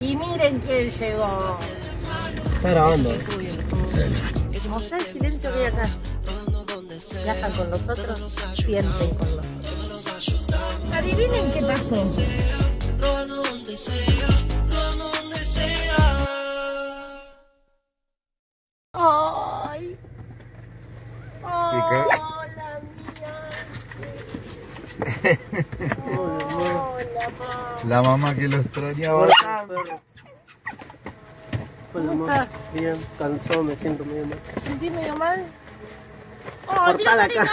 Y miren quién llegó. Está grabando. Mostrar el silencio que hay acá. Viajan con nosotros, sienten con nosotros. Adivinen qué pasó. Ay. Hola, mía. Hola, mamá. La mamá que lo extrañaba. Hola, ¿Cómo mamá. estás? Bien, cansado, me siento medio mal. ¿Te sentís medio mal? Oh, mira, acá.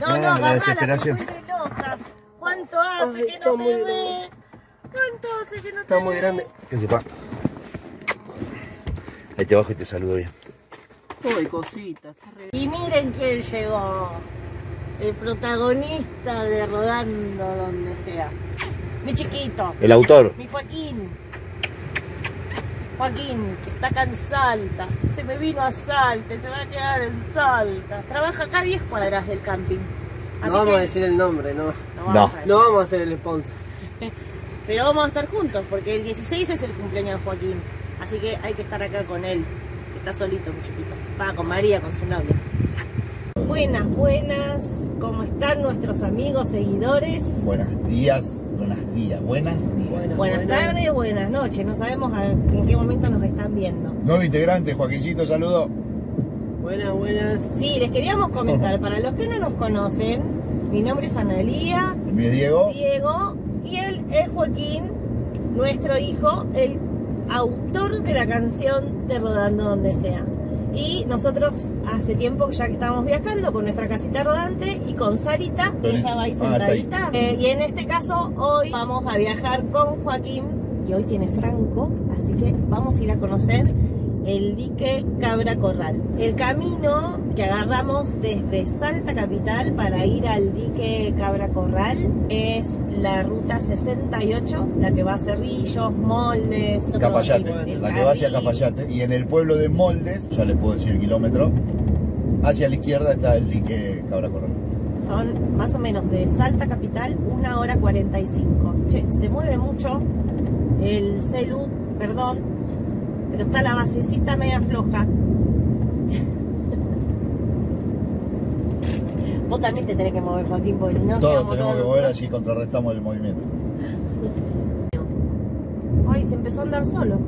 No, no, la desesperación. vuelve loca. ¿Cuánto hace Ay, que no te grande. ve? ¿Cuánto hace que no te Está muy ve? grande. Que sepa. Ahí te bajo y te saludo bien. Uy, cosita. Re... Y miren quién llegó. El protagonista de Rodando Donde Sea. Mi chiquito, El autor. mi Joaquín. Joaquín, que está acá en Salta. Se me vino a Salta, se va a quedar en Salta. Trabaja acá a 10 cuadras del camping. Así No vamos que a decir el nombre, no. no vamos No. a. No vamos a hacer el sponsor. Pero vamos a estar juntos porque el 16 es el cumpleaños de Joaquín. Así que hay que estar acá con él. que Está solito, mi chiquito. Va con María, con su novia. Buenas, buenas. ¿Cómo están nuestros amigos, seguidores? Buenos días, buenos días, buenas días. Buenas. Buenas tardes, buenas noches. No sabemos a- en qué momento nos están viendo. Nuevo integrante, Joaquincito, saludo. Buenas, buenas. Sí, les queríamos comentar. Para los que no nos conocen, mi nombre es Analía, El mío es Diego. Diego y él es Joaquín, nuestro hijo, el autor de la canción de Rodando Donde Sea. Y nosotros hace tiempo ya que estábamos viajando con nuestra casita rodante y con Sarita, Dale. ella va ahí Ah, ahí. sentadita. Eh, y en este caso hoy vamos a viajar con Joaquín, que hoy tiene Franco, así que vamos a ir a conocer el dique Cabra Corral. El camino que agarramos desde Salta Capital para ir al dique Cabra Corral es la ruta 68, la que va a Cerrillos, Moldes, Cafayate, la que va hacia. Cafayate. Y en el pueblo de Moldes, ya les puedo decir el kilómetro, hacia la izquierda está el dique Cabra Corral. Son más o menos de Salta Capital, una hora 45. Che, se mueve mucho el celu, perdón, pero está la basecita media floja. Vos también te tenés que mover, Joaquín, porque si no Todos tenemos que mover así contrarrestamos el movimiento. Ay, se empezó a andar solo.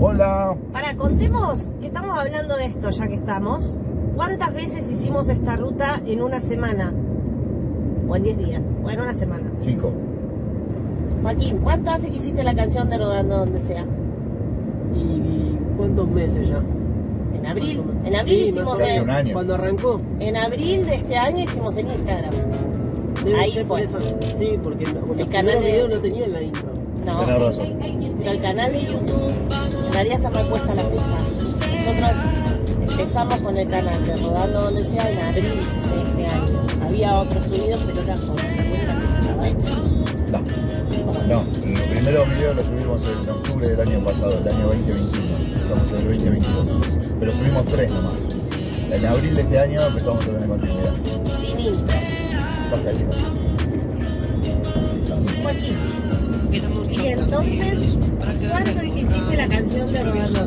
Hola. Para, contemos que estamos hablando de esto ya que estamos. ¿Cuántas veces hicimos esta ruta en una semana? O en 10 días, o en una semana. Cinco. Joaquín, ¿cuánto hace que hiciste la canción de Rodando Donde Sea? ¿Y cuántos meses ya? En abril. En abril Sí, hicimos un año. Cuando arrancó, en abril de este año hicimos en Instagram. debe Ahí ser fue. por eso. Sí, porque no- los canal de- videos no tenían la intro. No. Tenés razón. Pero el canal de YouTube, realidad está mal puesta la fecha. Nosotros empezamos con el canal de Rodando Donde Sea en abril de este año. Había otros subidos, pero era con la cuenta que estaba hecha. No. No, los primeros videos los subimos en octubre del año pasado, del año 2021. Estamos en el 2022. Pero subimos tres nomás. En abril de este año empezamos a tener continuidad. Estás cayendo. Joaquín. Y entonces, ¿cuándo hiciste la canción de Sea?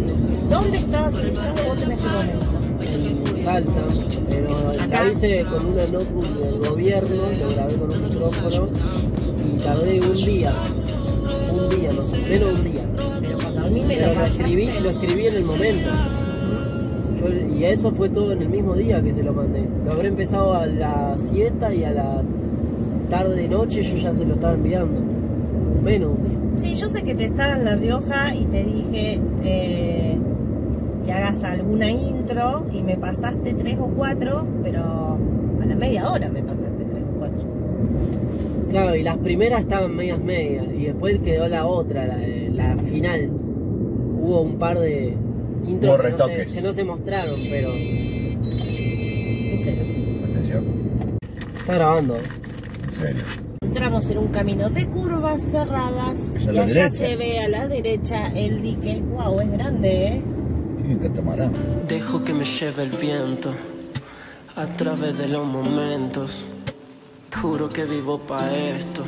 ¿Dónde estabas ubicado vos en ese momento? En Salta, pero Acá. la hice con una notebook del gobierno, lo grabé con un micrófono tardé un día. Un día, no sé, menos un día. Pero cuando a mí me lo lo escribí, lo escribí en el momento. Y eso fue todo en el mismo día que se lo mandé. Lo habré empezado a la siesta y a la tarde noche yo ya se lo estaba enviando. Menos un día. Sí, yo sé que te estaba en La Rioja y te dije eh, que hagas alguna intro y me pasaste tres o cuatro, pero a la media hora me pasaste. Claro, y las primeras estaban medias medias. Y después quedó la otra, la, de- la final. Hubo un par de intros que no, se, retoques. que no se mostraron, pero. En serio. Atención. Está grabando. En serio. Entramos en un camino de curvas cerradas y allá derecha. se ve a la derecha el dique. Wow, es grande, ¿eh? Tiene un catamarán. Dejo que me lleve el viento a través de los momentos. Juro que vivo pa' esto.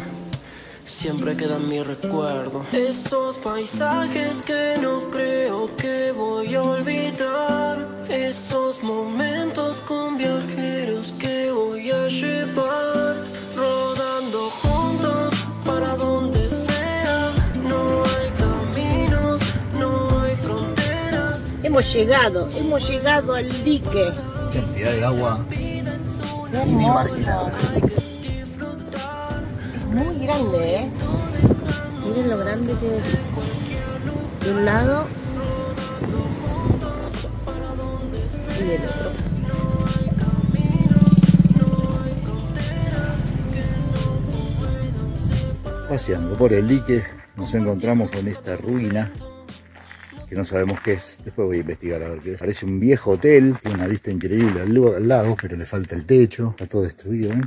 siempre quedan mi recuerdo. Esos paisajes que no creo que voy a olvidar. Esos momentos con viajeros que voy a llevar. Rodando juntos para donde sea. No hay caminos, no hay fronteras. Hemos llegado, hemos llegado al dique. Cantidad de agua. Qué muy grande, ¿eh? Miren lo grande que es. De un lado y del otro. Paseando por el dique nos encontramos con esta ruina que no sabemos qué es. Después voy a investigar a ver qué es. Parece un viejo hotel, tiene una vista increíble al, lago, pero le falta el techo, está todo destruido, ¿eh?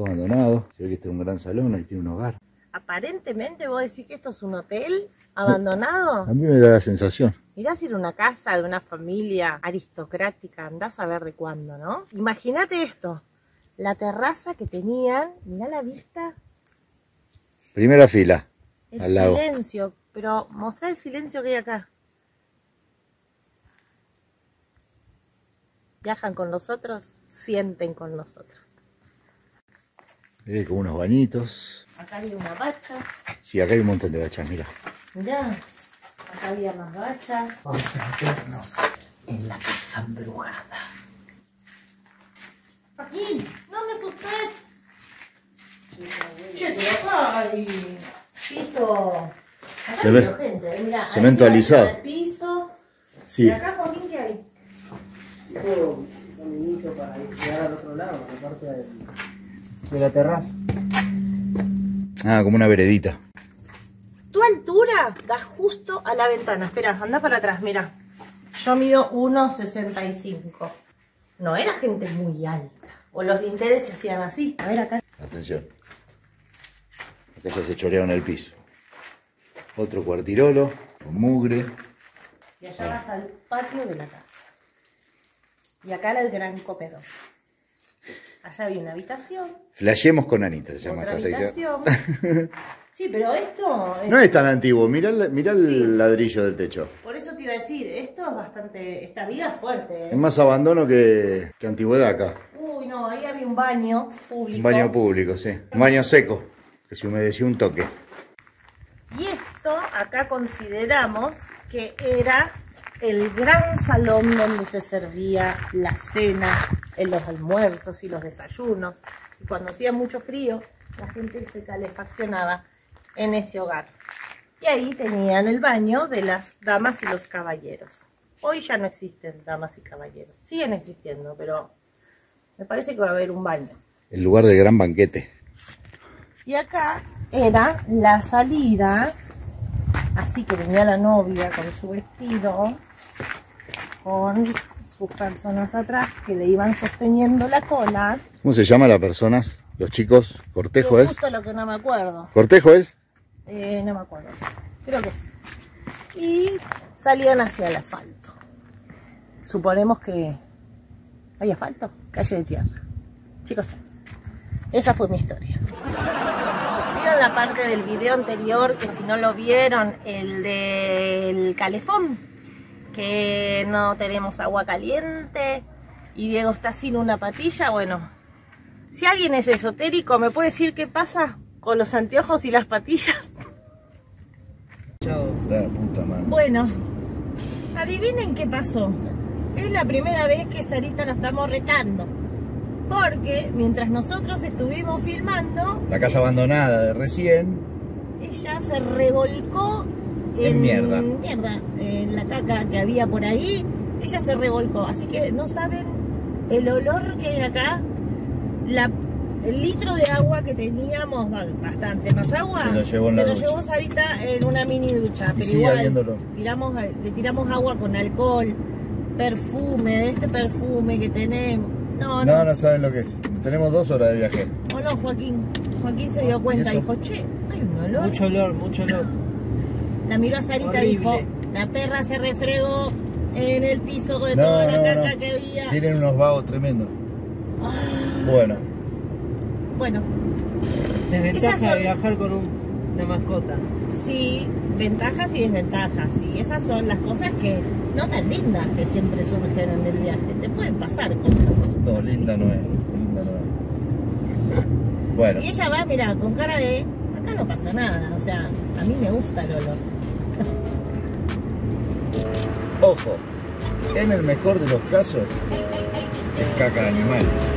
Todo abandonado. Se ve que este es un gran salón, ahí tiene un hogar. Aparentemente vos decís que esto es un hotel abandonado. A mí me da la sensación. Mirá si era una casa de una familia aristocrática, andás a ver de cuándo, ¿no? Imagínate esto, la terraza que tenían, mirá la vista, Primera fila, el al silencio, pero mostrá el silencio que hay acá. Viajan con nosotros, sienten con nosotros. Eh, con unos bañitos. Acá había una bacha, Sí, acá hay un montón de bachas, mira. mirá, acá había más bachas. Vamos a meternos en la casa embrujada. Joaquín, no me asustes. Che, pero acá hay piso. Acá Se hay ve. gente, eh, mirá, Cemento alisado. El piso. Sí, Y acá, Joaquín, ¿qué hay? Tipo un caminito para ir llegar al otro lado, la parte del- de la terraza. ah, como una veredita. Tu altura da justo a la ventana. Espera, anda para atrás, mira. Yo mido 1,65. No era gente muy alta. O los dinteles se hacían así. A ver acá. Atención. Acá ya se chorearon el piso. Otro cuartirolo, con mugre. Y allá vas al patio de la casa. Y acá era el gran comedor. Allá había una habitación. Flashemos con Anita, se llama esta sección. habitación. Sí, pero esto... es- No es tan antiguo, mirá, el- mirá el ladrillo del techo. Por eso te iba a decir, esto es bastante... Esta vida es fuerte. Es ¿eh? más abandono que, que antigüedad acá. Uy, no, ahí había un baño público. Un baño público, sí. Un baño seco, que se humedeció un toque. Y esto acá consideramos que era el gran salón donde se servía las cenas, en los almuerzos y los desayunos. Y cuando hacía mucho frío, la gente se calefaccionaba en ese hogar. Y ahí tenían el baño de las damas y los caballeros. Hoy ya no existen damas y caballeros. Siguen existiendo, pero me parece que va a haber un baño. El lugar del gran banquete. Y acá era la salida, así que venía la novia con su vestido, con sus personas atrás que le iban sosteniendo la cola. ¿Cómo se llama las personas? Los chicos. ¿Cortejo Que es? justo lo que no me acuerdo. ¿Cortejo es? Eh, no me acuerdo. Creo que sí. Y salían hacia el asfalto. Suponemos que hay asfalto, calle de tierra. Chicos, esa fue mi historia. ¿Vieron la parte del video anterior que si no lo vieron, el del calefón? Que no tenemos agua caliente y Diego está sin una patilla. Bueno, si alguien es esotérico, ¿me puede decir qué pasa con los anteojos y las patillas? Chao. La puta madre. Bueno, adivinen qué pasó. Es la primera vez que Sarita la estamos retando. Porque mientras nosotros estuvimos filmando, La casa abandonada de recién. ella se revolcó En mierda. mierda, en la caca que había por ahí. Ella se revolcó. Así que no saben el olor que hay acá. La, el litro de agua que teníamos, ba- bastante más agua, Se lo llevó en se la lo ducha. llevó Sarita en una mini ducha. Y Pero sigue igual, habiéndolo. tiramos, le tiramos agua con alcohol, perfume, de este perfume que tenemos. No, no, No, no saben lo que es. Tenemos dos horas de viaje. o no, Joaquín. Joaquín se dio cuenta, ¿Y dijo, che, hay un olor. Mucho olor, mucho olor. La miró a Sarita y dijo, la perra se refregó en el piso de No, toda la caca no. que había. Tienen unos vagos tremendos. Ah, Bueno, bueno, Desventaja son- de viajar con un- una mascota. Sí, ventajas y desventajas. Y esas son las cosas que no tan lindas que siempre surgen en el viaje. Te pueden pasar cosas. No, linda no es. Linda no es. Bueno, Y ella va, mira, con cara de, acá no pasa nada. O sea, a mí me gusta el olor. Ojo. En el mejor de los casos, es caca de animal.